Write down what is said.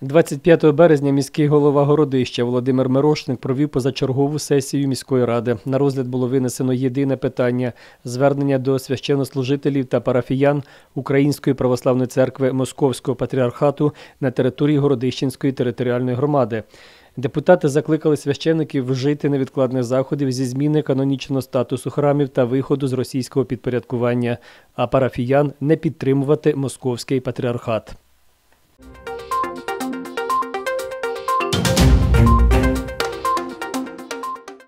25 березня міський голова Городища Володимир Мирошник провів позачергову сесію міської ради. На розгляд було винесено єдине питання звернення до священнослужителів та парафіян Української православної церкви Московського патріархату на території Городищенської територіальної громади. Депутати закликали священиків вжити невідкладних заходів зі зміни канонічного статусу храмів та виходу з російського підпорядкування, а парафіян не підтримувати московський патріархат.